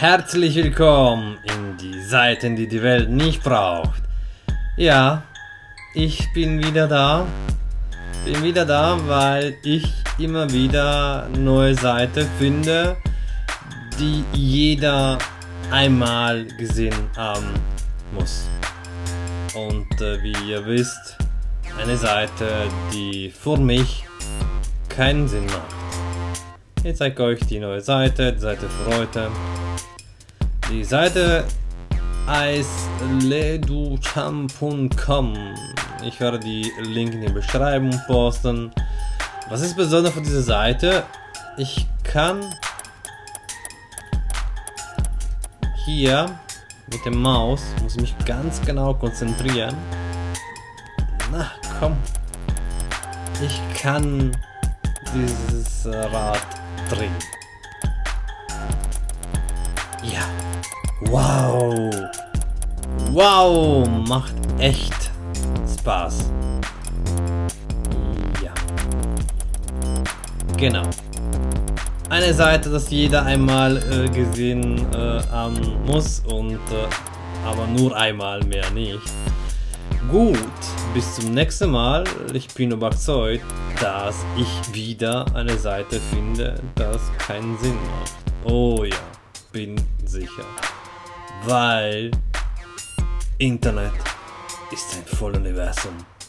Herzlich willkommen in die Seiten, die die Welt nicht braucht. Ja, ich bin wieder da. Bin wieder da, weil ich immer wieder neue Seiten finde, die jeder einmal gesehen haben muss. Und äh, wie ihr wisst, eine Seite, die für mich keinen Sinn macht. Ich zeige euch die neue Seite, die Seite für heute. Die Seite heißt leduchamp.com. Ich werde die Link in der Beschreibung posten. Was ist besonders für diese Seite? Ich kann hier mit dem Maus, muss ich mich ganz genau konzentrieren. Na, komm. Ich kann dieses Rad drehen. Ja. Wow. Wow, macht echt Spaß. Ja. Genau. Eine Seite, das jeder einmal äh, gesehen äh, haben muss und äh, aber nur einmal mehr nicht. Gut, bis zum nächsten Mal. Ich bin überzeugt, dass ich wieder eine Seite finde, das keinen Sinn macht. Oh ja, bin sicher. Weil Internet ist ein volles Universum voller Überraschungen.